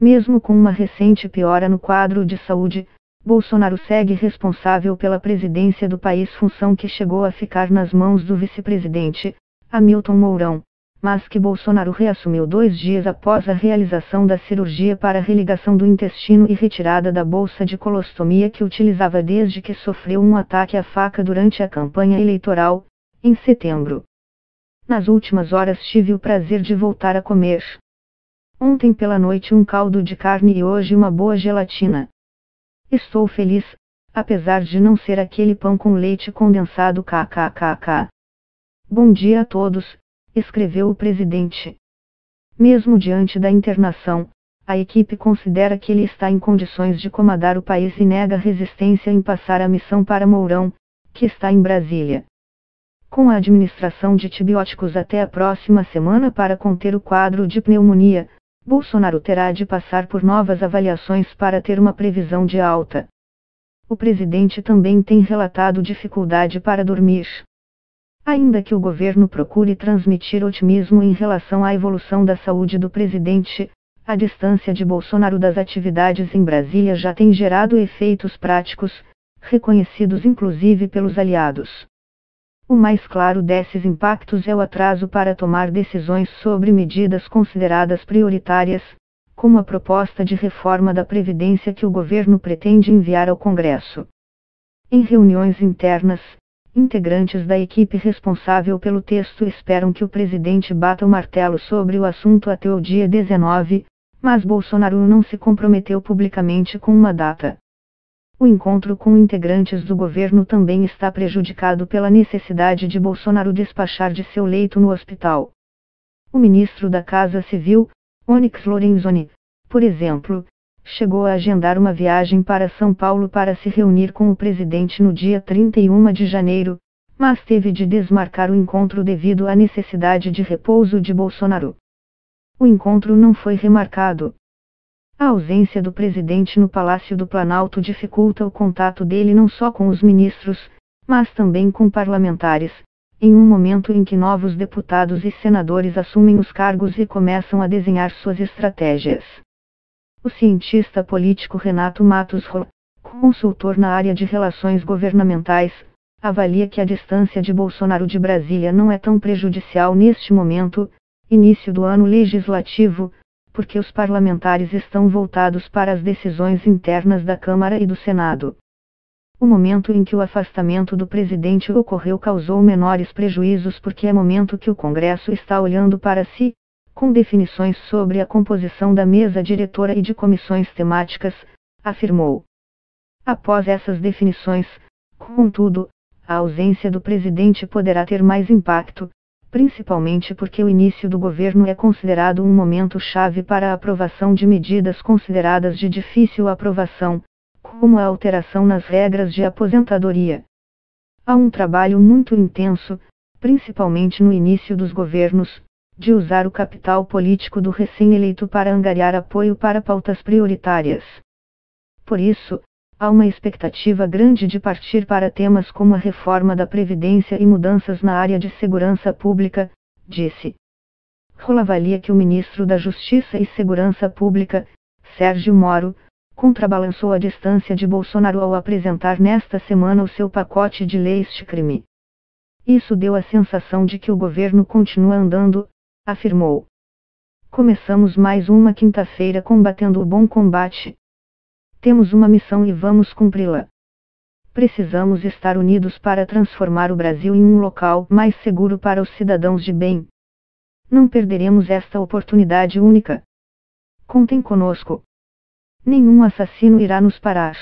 Mesmo com uma recente piora no quadro de saúde, Bolsonaro segue responsável pela presidência do país, função que chegou a ficar nas mãos do vice-presidente, Hamilton Mourão, mas que Bolsonaro reassumiu dois dias após a realização da cirurgia para religação do intestino e retirada da bolsa de colostomia que utilizava desde que sofreu um ataque à faca durante a campanha eleitoral, em setembro. Nas últimas horas tive o prazer de voltar a comer. Ontem pela noite um caldo de carne e hoje uma boa gelatina. Estou feliz, apesar de não ser aquele pão com leite condensado kkkk. Bom dia a todos, escreveu o presidente. Mesmo diante da internação, a equipe considera que ele está em condições de comandar o país e nega resistência em passar a missão para Mourão, que está em Brasília. Com a administração de antibióticos até a próxima semana para conter o quadro de pneumonia, Bolsonaro terá de passar por novas avaliações para ter uma previsão de alta. O presidente também tem relatado dificuldade para dormir. Ainda que o governo procure transmitir otimismo em relação à evolução da saúde do presidente, a distância de Bolsonaro das atividades em Brasília já tem gerado efeitos práticos, reconhecidos inclusive pelos aliados. O mais claro desses impactos é o atraso para tomar decisões sobre medidas consideradas prioritárias, como a proposta de reforma da Previdência que o governo pretende enviar ao Congresso. Em reuniões internas, integrantes da equipe responsável pelo texto esperam que o presidente bata o martelo sobre o assunto até o dia 19, mas Bolsonaro não se comprometeu publicamente com uma data. O encontro com integrantes do governo também está prejudicado pela necessidade de Bolsonaro despachar de seu leito no hospital. O ministro da Casa Civil, Onyx Lorenzoni, por exemplo, chegou a agendar uma viagem para São Paulo para se reunir com o presidente no dia 31 de janeiro, mas teve de desmarcar o encontro devido à necessidade de repouso de Bolsonaro. O encontro não foi remarcado. A ausência do presidente no Palácio do Planalto dificulta o contato dele não só com os ministros, mas também com parlamentares, em um momento em que novos deputados e senadores assumem os cargos e começam a desenhar suas estratégias. O cientista político Renato Matos Rola, consultor na área de relações governamentais, avalia que a distância de Bolsonaro de Brasília não é tão prejudicial neste momento, início do ano legislativo, porque os parlamentares estão voltados para as decisões internas da Câmara e do Senado. O momento em que o afastamento do presidente ocorreu causou menores prejuízos porque é momento que o Congresso está olhando para si, com definições sobre a composição da mesa diretora e de comissões temáticas, afirmou. Após essas definições, contudo, a ausência do presidente poderá ter mais impacto, principalmente porque o início do governo é considerado um momento chave para a aprovação de medidas consideradas de difícil aprovação, como a alteração nas regras de aposentadoria. Há um trabalho muito intenso, principalmente no início dos governos, de usar o capital político do recém-eleito para angariar apoio para pautas prioritárias. Por isso, Há uma expectativa grande de partir para temas como a reforma da Previdência e mudanças na área de segurança pública, disse. Rola avalia que o ministro da Justiça e Segurança Pública, Sérgio Moro, contrabalançou a distância de Bolsonaro ao apresentar nesta semana o seu pacote de leis de crime. Isso deu a sensação de que o governo continua andando, afirmou. Começamos mais uma quinta-feira combatendo o bom combate, temos uma missão e vamos cumpri-la. Precisamos estar unidos para transformar o Brasil em um local mais seguro para os cidadãos de bem. Não perderemos esta oportunidade única. Contem conosco. Nenhum assassino irá nos parar.